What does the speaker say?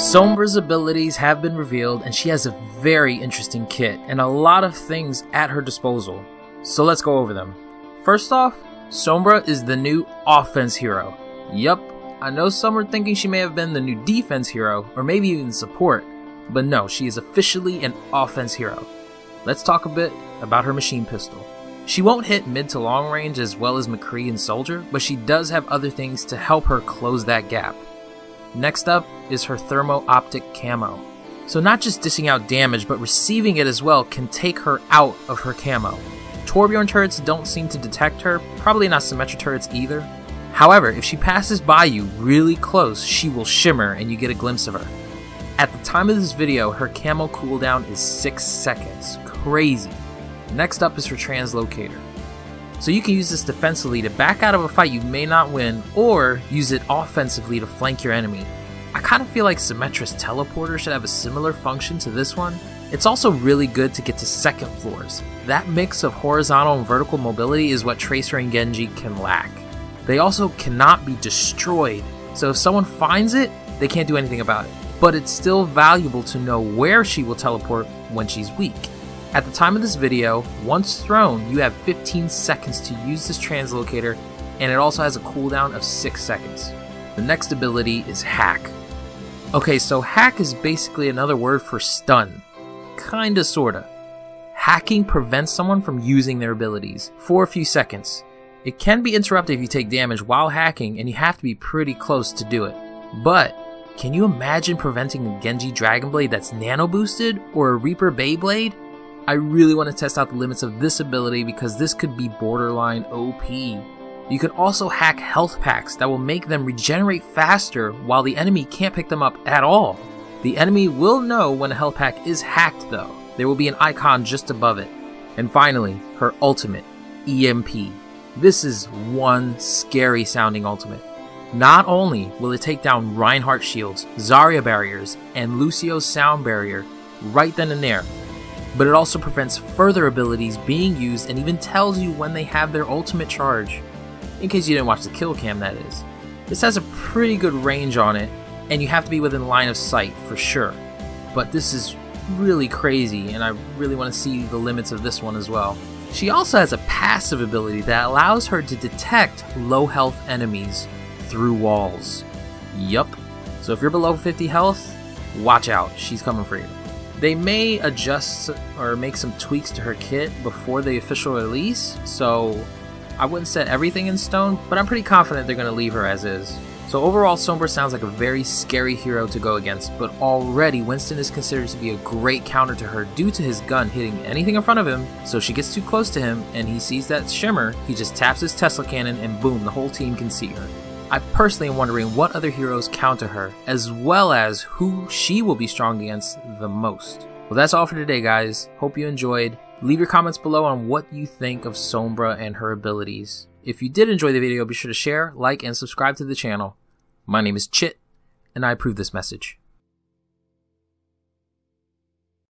Sombra's abilities have been revealed and she has a very interesting kit and a lot of things at her disposal. So let's go over them. First off, Sombra is the new offense hero. Yup, I know some are thinking she may have been the new defense hero or maybe even support, but no, she is officially an offense hero. Let's talk a bit about her machine pistol. She won't hit mid to long range as well as McCree and Soldier, but she does have other things to help her close that gap. Next up is her Thermo Optic Camo. So not just dishing out damage, but receiving it as well can take her out of her camo. Torbjorn turrets don't seem to detect her, probably not Symmetra turrets either. However, if she passes by you really close, she will shimmer and you get a glimpse of her. At the time of this video, her camo cooldown is 6 seconds. Crazy. Next up is her translocator. So you can use this defensively to back out of a fight you may not win, or use it offensively to flank your enemy. I kind of feel like Symmetra's teleporter should have a similar function to this one. It's also really good to get to second floors. That mix of horizontal and vertical mobility is what Tracer and Genji can lack. They also cannot be destroyed, so if someone finds it, they can't do anything about it. But it's still valuable to know where she will teleport when she's weak. At the time of this video, once thrown, you have 15 seconds to use this translocator, and it also has a cooldown of 6 seconds. The next ability is Hack. Okay, so Hack is basically another word for stun. Kinda sorta. Hacking prevents someone from using their abilities for a few seconds. It can be interrupted if you take damage while hacking, and you have to be pretty close to do it. But, can you imagine preventing a Genji Dragon Blade that's nano boosted, or a Reaper Beyblade? I really want to test out the limits of this ability because this could be borderline OP. You can also hack health packs that will make them regenerate faster while the enemy can't pick them up at all. The enemy will know when a health pack is hacked though. There will be an icon just above it. And finally, her ultimate, EMP. This is one scary sounding ultimate. Not only will it take down Reinhardt shields, Zarya barriers, and Lucio's sound barrier right then and there, but it also prevents further abilities being used and even tells you when they have their ultimate charge. In case you didn't watch the kill cam, that is. This has a pretty good range on it, and you have to be within line of sight for sure. But this is really crazy, and I really want to see the limits of this one as well. She also has a passive ability that allows her to detect low health enemies through walls. Yup. So if you're below 50 health, watch out, she's coming for you. They may adjust or make some tweaks to her kit before the official release, so I wouldn't set everything in stone, but I'm pretty confident they're going to leave her as is. So overall, Sombra sounds like a very scary hero to go against, but already Winston is considered to be a great counter to her due to his gun hitting anything in front of him, so she gets too close to him and he sees that shimmer, he just taps his Tesla cannon and boom, the whole team can see her. I personally am wondering what other heroes counter her, as well as who she will be strong against the most. Well, that's all for today, guys. Hope you enjoyed. Leave your comments below on what you think of Sombra and her abilities. If you did enjoy the video, be sure to share, like, and subscribe to the channel. My name is Chit, and I approve this message.